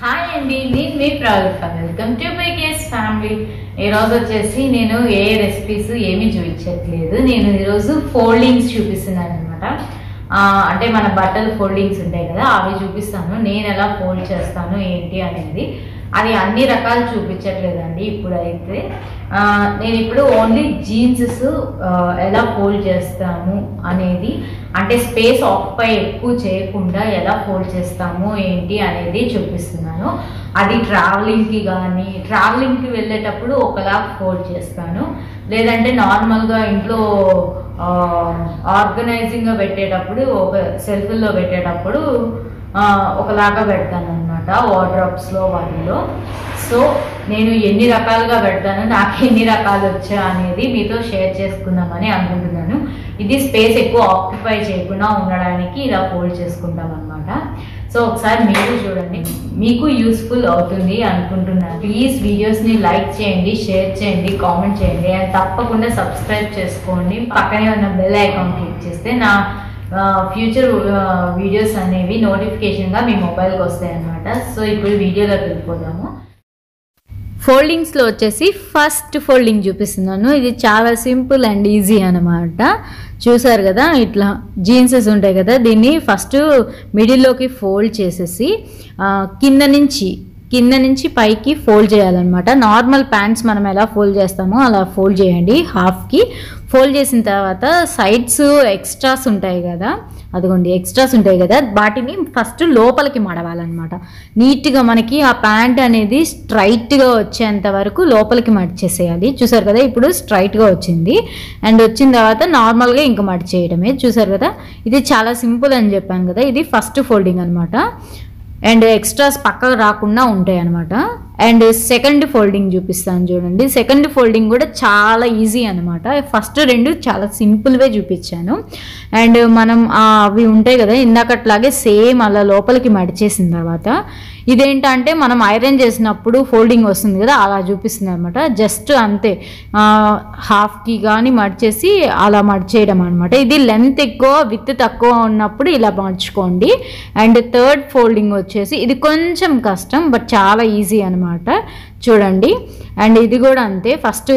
Hi అండి నేను మీ ప్రాజెక్ట్ వెల్కమ్ టు మై కేస్ ఫ్యామిలీ ఈరోజు వచ్చేసి నేను ఏ రెసిపీస్ ఏమీ చూపించట్లేదు. నేను ఈరోజు ఫోల్డింగ్స్ చూపిస్తున్నాను అనమాట అంటే మన బట్టలు ఫోల్డింగ్స్ ఉంటాయి కదా అవి చూపిస్తాను. నేను ఎలా ఫోల్డ్ చేస్తాను ఏంటి అనేది. అది అన్ని రకాలు చూపించట్లేదండి ఇప్పుడైతే. నేను ఇప్పుడు ఓన్లీ జీన్సెస్ ఎలా ఫోల్డ్ చేస్తాము అనేది అంటే స్పేస్ ఆక్యుపై ఎక్కువ చేయకుండా ఎలా ఫోల్డ్ చేస్తాము ఏంటి అనేది చూపిస్తున్నాను. అది ట్రావెలింగ్కి కానీ ట్రావెలింగ్కి వెళ్ళేటప్పుడు ఒకలా ఫోల్డ్ చేస్తాను. లేదంటే నార్మల్గా ఇంట్లో ఆర్గనైజింగ్గా పెట్టేటప్పుడు ఒక సెల్ఫ్లో పెట్టేటప్పుడు ఒకలాగా పెడతాను అనమాట వార్డ్రాప్స్లో వాటిలో. సో నేను ఎన్ని రకాలుగా పెడతాను నాకు ఎన్ని రకాలు వచ్చా అనేది మీతో షేర్ చేసుకుందామని అనుకుంటున్నాను. ఇది స్పేస్ ఎక్కువ ఆక్యుపై చేయకుండా ఉండడానికి ఇలా ఫోల్డ్ చేసుకుంటాం అనమాట సో ఒకసారి మీరు చూడండి. మీకు యూస్ఫుల్ అవుతుంది అనుకుంటున్నాను. ప్లీజ్ వీడియోస్ని లైక్ చేయండి షేర్ చేయండి కామెంట్ చేయండి. అండ్ తప్పకుండా సబ్స్క్రైబ్ చేసుకోండి. పక్కనే ఉన్న బెల్ ఐకాన్ క్లిక్ చేస్తే నా ఫ్యూచర్ వీడియోస్ అనేవి నోటిఫికేషన్గా మీ మొబైల్కి వస్తాయి అనమాట సో ఇప్పుడు వీడియోలోకి వెళ్ళిపోదాము. ఫోల్డింగ్స్లో వచ్చేసి ఫస్ట్ ఫోల్డింగ్ చూపిస్తున్నాను. ఇది చాలా సింపుల్ అండ్ ఈజీ అనమాట చూసారు కదా ఇట్లా జీన్సెస్ ఉంటాయి కదా దీన్ని ఫస్ట్ మిడిల్లోకి ఫోల్డ్ చేసేసి కింద నుంచి కింద నుంచి పైకి ఫోల్డ్ చేయాలన్నమాట. నార్మల్ ప్యాంట్స్ మనం ఎలా ఫోల్డ్ చేస్తామో అలా ఫోల్డ్ చేయండి. హాఫ్కి ఫోల్డ్ చేసిన తర్వాత సైడ్స్ ఎక్స్ట్రాస్ ఉంటాయి కదా. అదిగోండి ఎక్స్ట్రాస్ ఉంటాయి కదా. వాటిని ఫస్ట్ లోపలికి మడవాలన్నమాట. నీట్గా మనకి ఆ ప్యాంట్ అనేది స్ట్రైట్గా వచ్చేంత వరకు లోపలికి మడిచేసేయాలి. చూసారు కదా ఇప్పుడు స్ట్రైట్గా వచ్చింది. అండ్ వచ్చిన తర్వాత నార్మల్గా ఇంకా మడిచేయడమే. చూసారు కదా ఇది చాలా సింపుల్ అని చెప్పాను కదా. ఇది ఫస్ట్ ఫోల్డింగ్ అనమాట అండ్ ఎక్స్ట్రాస్ పక్కకు రాకుండా ఉంటాయి అనమాట అండ్ సెకండ్ ఫోల్డింగ్ చూపిస్తాను చూడండి. సెకండ్ ఫోల్డింగ్ కూడా చాలా ఈజీ అనమాట ఫస్ట్ రెండు చాలా సింపుల్వే చూపించాను. అండ్ మనం అవి ఉంటాయి కదా ఇందాకట్లాగే సేమ్ అలా లోపలికి మడిచేసిన తర్వాత ఇదేంటంటే మనం ఐరన్ చేసినప్పుడు ఫోల్డింగ్ వస్తుంది కదా అలా చూపిస్తుంది అనమాట జస్ట్ అంతే హాఫ్కి కానీ మడిచేసి అలా మడిచేయడం అనమాట ఇది లెంత్ ఎక్కువ విత్ తక్కువ ఉన్నప్పుడు ఇలా మార్చుకోండి అండ్ థర్డ్ ఫోల్డింగ్ వచ్చేసి ఇది కొంచెం కష్టం బట్ చాలా ఈజీ అనమాట చూడండి. అండ్ ఇది కూడా అంతే. ఫస్ట్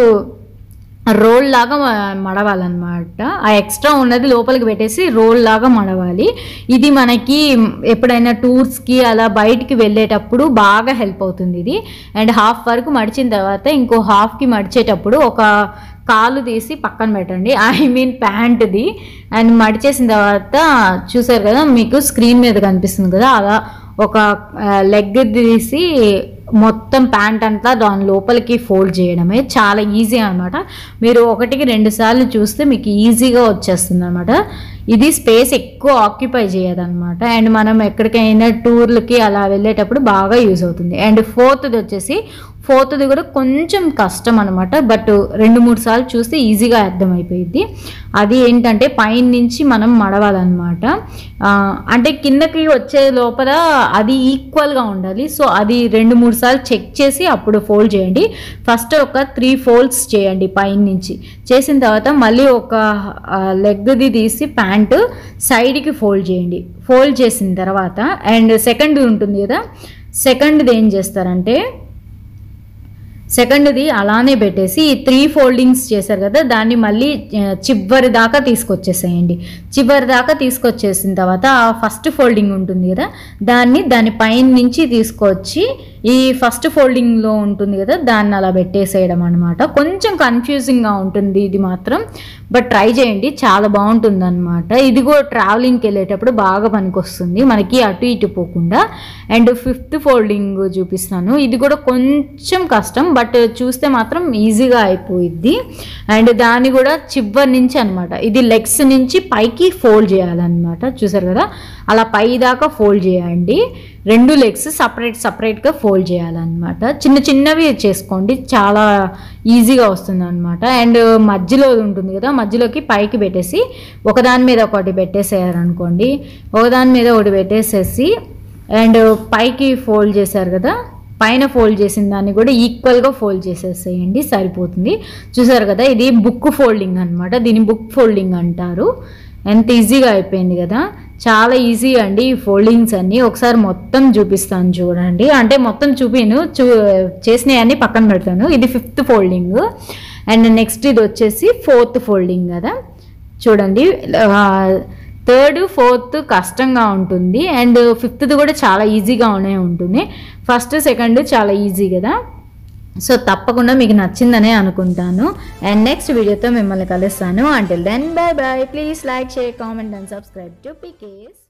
రోల్ లాగా మడవాలన్నమాట. ఆ ఎక్స్ట్రా ఉన్నది లోపలికి పెట్టేసి రోల్ లాగా మడవాలి. ఇది మనకి ఎప్పుడైనా టూర్స్కి అలా బయటికి వెళ్ళేటప్పుడు బాగా హెల్ప్ అవుతుంది ఇది. అండ్ హాఫ్ వరకు మడిచిన తర్వాత ఇంకో హాఫ్కి మడిచేటప్పుడు ఒక కాలు తీసి పక్కన పెట్టండి. ఐ మీన్ ప్యాంట్ది. అండ్ మడిచేసిన తర్వాత చూసారు కదా మీకు స్క్రీన్ మీద కనిపిస్తుంది కదా అలా ఒక లెగ్ తీసి మొత్తం ప్యాంట్ అంతా దాని లోపలికి ఫోల్డ్ చేయడమే చాలా ఈజీ అనమాట మీరు ఒకటికి రెండు సార్లు చూస్తే మీకు ఈజీగా వచ్చేస్తుంది అనమాట ఇది స్పేస్ ఎక్కువ ఆక్యుపై చేయదనమాట అండ్ మనం ఎక్కడికైనా టూర్లకి అలా వెళ్ళేటప్పుడు బాగా యూజ్ అవుతుంది. అండ్ ఫోర్త్ది వచ్చేసి ఫోర్త్ది కూడా కొంచెం కష్టం అనమాట బట్ రెండు మూడు సార్లు చూస్తే ఈజీగా అర్థమైపోయింది అది ఏంటంటే పైన నుంచి మనం మడవాలన్నమాట. అంటే కిందకి వచ్చే లోపల అది ఈక్వల్గా ఉండాలి. సో అది రెండు మూడు సార్లు చెక్ చేసి అప్పుడు ఫోల్డ్ చేయండి. ఫస్ట్ ఒక త్రీ ఫోల్డ్స్ చేయండి పైన నుంచి. చేసిన తర్వాత మళ్ళీ ఒక లెగ్ది తీసి ప్యాంటు సైడ్కి ఫోల్డ్ చేయండి. ఫోల్డ్ చేసిన తర్వాత అండ్ సెకండ్ ఉంటుంది కదా సెకండ్ది ఏం చేస్తారంటే సెకండ్ది అలానే పెట్టేసి ఈ త్రీ ఫోల్డింగ్స్ చేశారు కదా దాన్ని మళ్ళీ చివరి దాకా తీసుకొచ్చేసేయండి. చివరి దాకా తీసుకొచ్చేసిన తర్వాత ఆ ఫస్ట్ ఫోల్డింగ్ ఉంటుంది కదా దాన్ని దాని పైన నుంచి తీసుకొచ్చి ఈ ఫస్ట్ ఫోల్డింగ్లో ఉంటుంది కదా దాన్ని అలా పెట్టేసేయడం అనమాట కొంచెం కన్ఫ్యూజింగ్గా ఉంటుంది ఇది మాత్రం బట్ ట్రై చేయండి చాలా బాగుంటుంది అనమాట ఇది కూడా ట్రావెలింగ్కి వెళ్ళేటప్పుడు బాగా పనికొస్తుంది మనకి అటు ఇటు పోకుండా. అండ్ ఫిఫ్త్ ఫోల్డింగ్ చూపిస్తాను ఇది కూడా కొంచెం కష్టం బట్ చూస్తే మాత్రం ఈజీగా అయిపోయిద్ది. అండ్ దాన్ని కూడా చివరి నుంచి అనమాట ఇది లెగ్స్ నుంచి పైకి ఫోల్డ్ చేయాలన్నమాట. చూసారు కదా? అలా పై దాకా ఫోల్డ్ చేయండి. రెండు లెగ్స్ సపరేట్ సపరేట్గా ఫోల్డ్ చేయాలన్నమాట. చిన్న చిన్నవి చేసుకోండి చాలా ఈజీగా వస్తుంది అనమాట అండ్ మధ్యలో ఉంటుంది కదా మధ్యలోకి పైకి పెట్టేసి ఒకదాని మీద ఒకటి పెట్టేసేయారనుకోండి ఒకదాని మీద ఒకటి పెట్టేసేసి అండ్ పైకి ఫోల్డ్ చేశారు కదా పైన ఫోల్డ్ చేసిన దాన్ని కూడా ఈక్వల్గా ఫోల్డ్ చేసేసేయండి సరిపోతుంది. చూసారు కదా ఇది బుక్ ఫోల్డింగ్ అనమాట దీన్ని బుక్ ఫోల్డింగ్ అంటారు. ఎంత ఈజీగా అయిపోయింది కదా. చాలా ఈజీ అండి ఈ ఫోల్డింగ్స్ అన్నీ. ఒకసారి మొత్తం చూపిస్తాను చూడండి. అంటే మొత్తం చూపిను చూ చేసినవన్నీ పక్కన పెడతాను. ఇది ఫిఫ్త్ ఫోల్డింగ్ అండ్ నెక్స్ట్ ఇది వచ్చేసి ఫోర్త్ ఫోల్డింగ్ కదా. చూడండి థర్డ్ ఫోర్త్ కష్టంగా ఉంటుంది. అండ్ ఫిఫ్త్ది కూడా చాలా ఈజీగా ఉనే ఉంటుంది. ఫస్ట్ సెకండ్ చాలా ఈజీ కదా. సో తప్పకుండా మీకు నచ్చిందనే అనుకుంటాను. అండ్ నెక్స్ట్ వీడియోతో మిమ్మల్ని కలుస్తాను. Until then bye bye please like share comment and subscribe to PK's